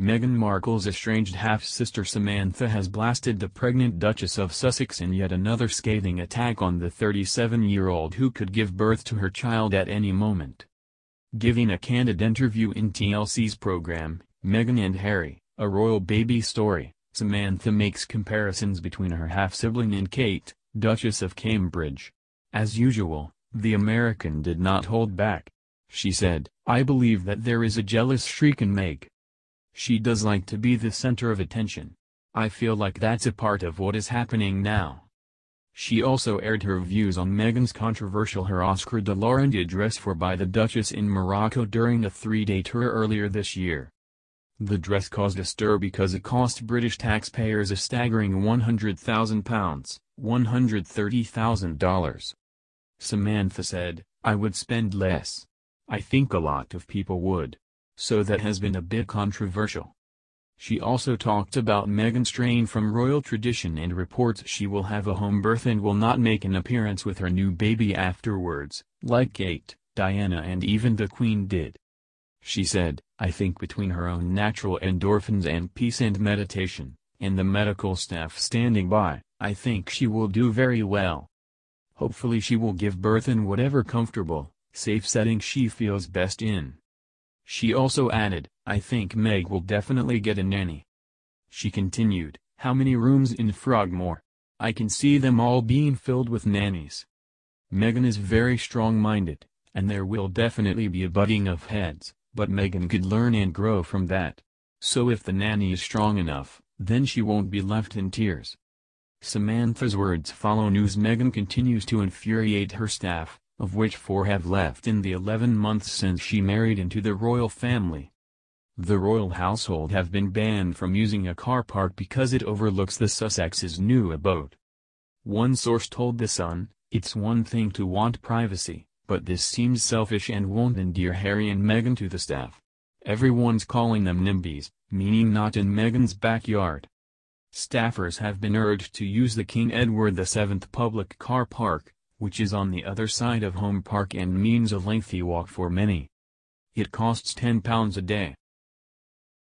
Meghan Markle's estranged half-sister Samantha has blasted the pregnant Duchess of Sussex in yet another scathing attack on the 37-year-old who could give birth to her child at any moment. Giving a candid interview in TLC's program, Meghan and Harry, A Royal Baby Story, Samantha makes comparisons between her half-sibling and Kate, Duchess of Cambridge. As usual, the American did not hold back. She said, I believe that there is a jealous streak in Meg. She does like to be the center of attention. I feel like that's a part of what is happening now. She also aired her views on Meghan's controversial Her Oscar de la Renta dress for by the Duchess in Morocco during a three-day tour earlier this year. The dress caused a stir because it cost British taxpayers a staggering £100,000, $130,000. Samantha said, I would spend less. I think a lot of people would. So that has been a bit controversial. She also talked about Meghan's strain from royal tradition and reports she will have a home birth and will not make an appearance with her new baby afterwards, like Kate, Diana and even the Queen did. She said, I think between her own natural endorphins and peace and meditation, and the medical staff standing by, I think she will do very well. Hopefully she will give birth in whatever comfortable, safe setting she feels best in. She also added, I think Meg will definitely get a nanny. She continued, how many rooms in Frogmore? I can see them all being filled with nannies. Meghan is very strong-minded, and there will definitely be a butting of heads but Meghan could learn and grow from that. So if the nanny is strong enough, then she won't be left in tears. Samantha's words follow news Meghan continues to infuriate her staff, of which four have left in the 11 months since she married into the royal family. The royal household have been banned from using a car park because it overlooks the Sussex's new abode. One source told The Sun, it's one thing to want privacy, but this seems selfish and won't endear Harry and Meghan to the staff. Everyone's calling them NIMBYs, meaning not in Meghan's backyard. Staffers have been urged to use the King Edward VII public car park, which is on the other side of Home Park and means a lengthy walk for many. It costs £10 a day.